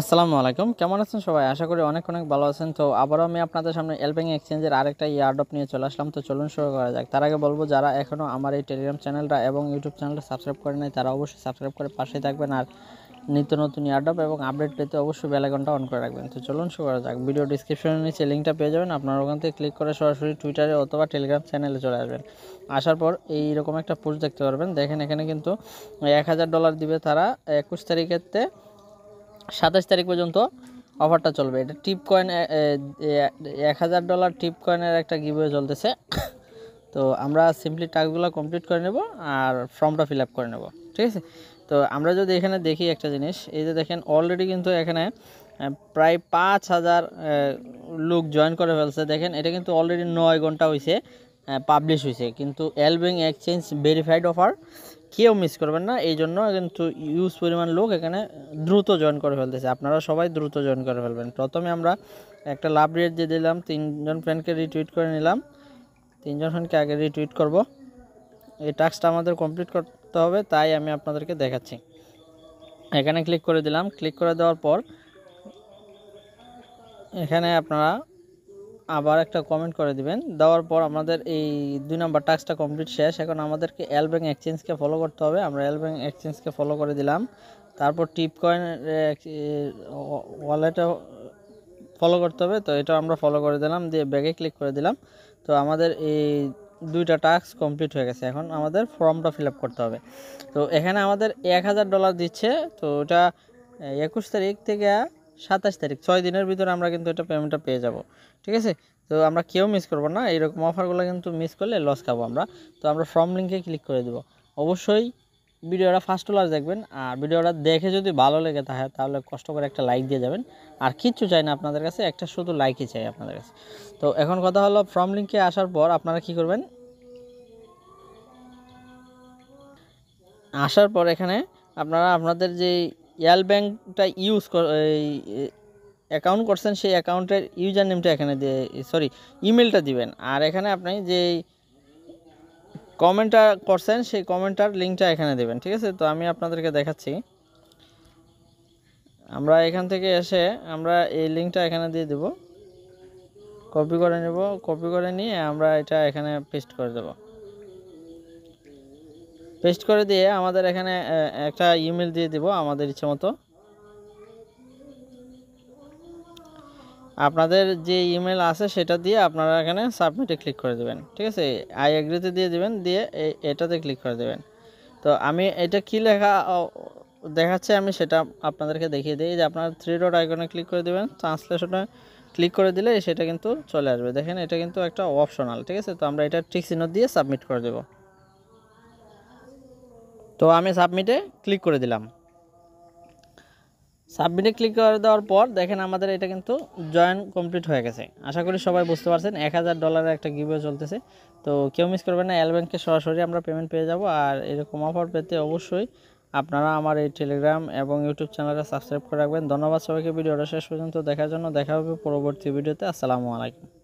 আসসালামু আলাইকুম। কেমন আছেন সবাই? আশা করি অনেক অনেক ভালো আছেন। তো আবারও আমি আপনাদের সামনে এলব্যাং এক্সচেঞ্জের আরেকটা ইয়ারডপ নিয়ে চলে আসলাম। তো চলুন শুরু করা যাক। তার আগে বলব, যারা এখনও আমার এই টেলিগ্রাম চ্যানেলটা এবং ইউটিউব চ্যানেলটা সাবস্ক্রাইব করে নাই, তারা অবশ্যই সাবস্ক্রাইব করে পাশে থাকবেন আর নিত্য নতুন ইয়ারডপ এবং আপডেট পেতে অবশ্যই বেলাইকনটা অন করে রাখবেন। তো চলুন শুরু করা যাক। ভিডিও ডিসক্রিপশনের নিচে লিঙ্কটা পেয়ে যাবেন। আপনার ওখান থেকে ক্লিক করে সরাসরি টুইটারে অথবা টেলিগ্রাম চ্যানেলে চলে আসবেন। আসার পর এইরকম একটা পোস্ট দেখতে পারবেন। দেখেন এখানে কিন্তু এক হাজার ডলার দিবে তারা একুশ তারিখেতে সাতাশ তারিখ পর্যন্ত অফারটা চলবে। এটা টিপ কয়েন এক হাজার ডলার টিপ কয়েনের একটা গিভওয়ে চলতেছে। তো আমরা সিম্পলি টাস্কগুলো কমপ্লিট করে নেব আর ফর্মটা ফিল আপ করে নেব, ঠিক আছে? তো আমরা যদি এখানে দেখি একটা জিনিস, এই যে দেখেন অলরেডি কিন্তু এখানে প্রায় পাঁচ হাজার লোক জয়েন করে ফেলছে। দেখেন, এটা কিন্তু অলরেডি নয় ঘণ্টা হয়েছে পাবলিশ হয়েছে। কিন্তু এলবিং এক্সচেঞ্জ ভেরিফাইড অফার কেউ মিস করবেন না। এই জন্য কিন্তু ইউজ পরিমাণ লোক এখানে দ্রুত জয়েন করে ফেলতেছে। আপনারা সবাই দ্রুত জয়েন করে ফেলবেন। প্রথমে আমরা একটা লাভ রেট দিয়ে দিলাম। তিনজন ফ্রেন্ডকে রিটুইট করে নিলাম। তিনজন ফ্রেন্ডকে আগে রিটুইট করব। এই টাস্কটা আমাদের কমপ্লিট করতে হবে, তাই আমি আপনাদেরকে দেখাচ্ছি। এখানে ক্লিক করে দিলাম। ক্লিক করে দেওয়ার পর এখানে আপনারা আবার একটা কমেন্ট করে দিবেন। দেওয়ার পর আমাদের এই দুই নাম্বার টাস্কটা কমপ্লিট শেষ। এখন আমাদেরকে এল ব্যাংক এক্সচেঞ্জকে ফলো করতে হবে। আমরা এল ব্যাংক এক্সচেঞ্জকে ফলো করে দিলাম। তারপর টিপ কয়েন ওয়ালেটে ফলো করতে হবে। তো এটা আমরা ফলো করে দিলাম, দিয়ে ব্যাগে ক্লিক করে দিলাম। তো আমাদের এই দুইটা টাস্ক কমপ্লিট হয়ে গেছে। এখন আমাদের ফর্মটা ফিল করতে হবে। তো এখানে আমাদের এক হাজার ডলার দিচ্ছে। তো ওটা একুশ তারিখ থেকে সাতাশ তারিখ, ছয় দিনের ভিতরে আমরা কিন্তু এটা পেমেন্টটা পেয়ে যাব, ঠিক আছে? তো আমরা কেউ মিস করব না, এইরকম অফারগুলো কিন্তু মিস করলে লস খাব আমরা। তো আমরা ফর্ম লিঙ্কে ক্লিক করে দেবো। অবশ্যই ভিডিওটা ফার্স্ট ক্লাস দেখবেন, আর ভিডিওটা দেখে যদি ভালো লেগে থাকে, তাহলে কষ্ট করে একটা লাইক দিয়ে যাবেন। আর কিচ্ছু চাই না আপনাদের কাছে, একটা শুধু লাইকই চাই আপনাদের কাছে। তো এখন কথা হলো ফর্ম লিঙ্কে আসার পর আপনারা কি করবেন? আসার পর এখানে আপনারা আপনাদের যে এয়াল ব্যাংকটা ইউজ অ্যাকাউন্ট করছেন, সেই অ্যাকাউন্টের ইউজার নেমটা এখানে দিয়ে সরি ইমেলটা দিবেন। আর এখানে আপনি যে কমেন্টটা করছেন, সেই কমেন্টার লিঙ্কটা এখানে দেবেন, ঠিক আছে? তো আমি আপনাদেরকে দেখাচ্ছি। আমরা এখান থেকে এসে আমরা এই লিঙ্কটা এখানে দিয়ে দেব। কপি করে নেব কপি করে নিয়ে আমরা এটা এখানে পেস্ট করে দেব। পেস্ট করে দিয়ে আমাদের এখানে একটা ইমেল দিয়ে দেব আমাদের ইচ্ছে মতো। আপনাদের যে ইমেল আছে সেটা দিয়ে আপনারা এখানে সাবমিটে ক্লিক করে দেবেন, ঠিক আছে? আই এগ্রিতে দিয়ে দেবেন, দিয়ে এটাতে ক্লিক করে দেবেন। তো আমি এটা কি লেখা দেখাচ্ছে আমি সেটা আপনাদেরকে দেখিয়ে দিই। যে আপনার থ্রি ডট আইকনে ক্লিক করে দেবেন ট্রান্সলেশনে ক্লিক করে দিলে সেটা কিন্তু চলে আসবে। দেখেন এটা কিন্তু একটা অপশনাল ঠিক আছে? তো আমরা এটা ঠিক দিয়ে সাবমিট করে দেব। তো আমি সাবমিটে ক্লিক করে দিলাম। সাবমিটে ক্লিক করে দেওয়ার পর দেখেন আমাদের এটা কিন্তু জয়েন কমপ্লিট হয়ে গেছে। আশা করি সবাই বুঝতে পারছেন, এক হাজার ডলারের একটা গিভে চলতেছে। তো কেউ মিস করবেন না এল সরাসরি আমরা পেমেন্ট পেয়ে যাব। আর এরকম অফার পেতে অবশ্যই আপনারা আমার এই টেলিগ্রাম এবং ইউটিউব চ্যানেলটা সাবস্ক্রাইব করে রাখবেন। ধন্যবাদ সবাইকে, ভিডিওটা শেষ পর্যন্ত দেখার জন্য। দেখা হবে পরবর্তী ভিডিওতে। আসসালামু আলাইকুম।